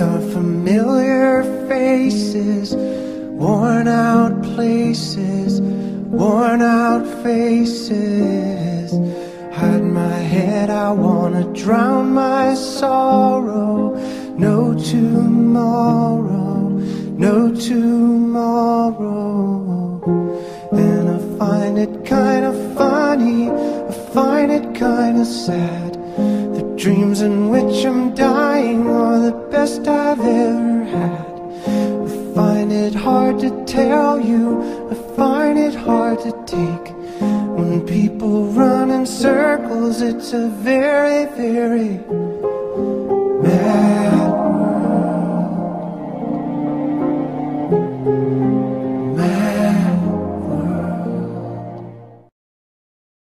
of familiar faces, worn out places, worn out faces. Hide my head, I wanna drown my sorrow. No tomorrow, no tomorrow. And I find it kinda funny, I find it kinda sad. The dreams in which I'm dying are the best I've ever had. I find it hard to tell you, I find it hard to take. When people run in circles, it's a very, very mad.